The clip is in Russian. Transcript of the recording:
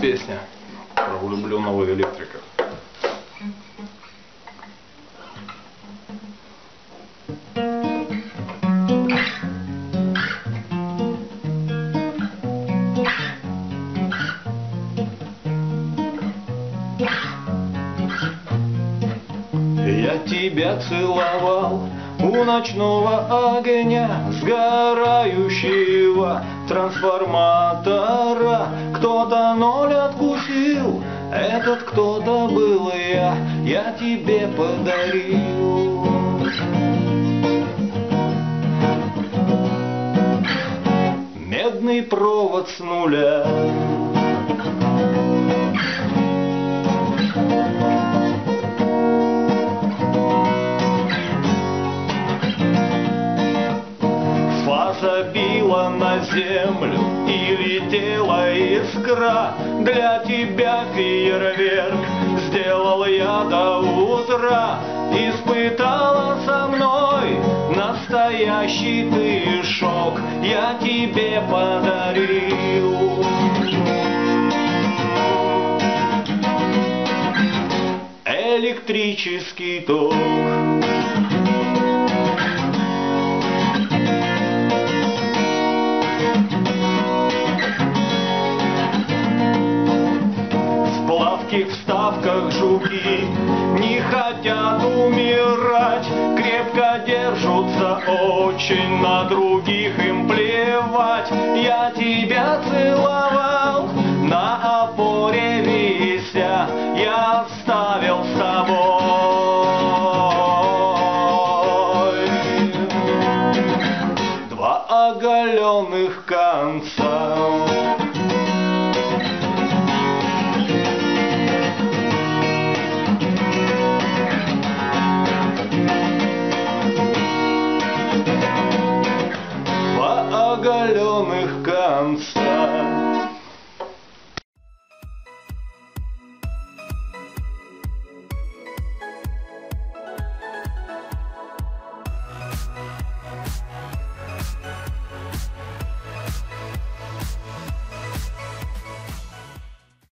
Песня про влюбленного электрика. Я тебя целовал у ночного огня Сгорающего трансформатора Кто-то ноль откусил, этот кто-то был я. Я тебе подарил. Медный провод с нуля Фаза била на землю и летела искра. Для тебя фейерверк сделал я до утра. Испытала со мной настоящий ты шок Я тебе подарил. Электрический ток В плавких вставках жуки не хотят умирать, крепко держатся очень, на других им плевать. Я тебя целовал на опоре вися, я оставил с тобой. Два оголенных конца. Оголенных конца.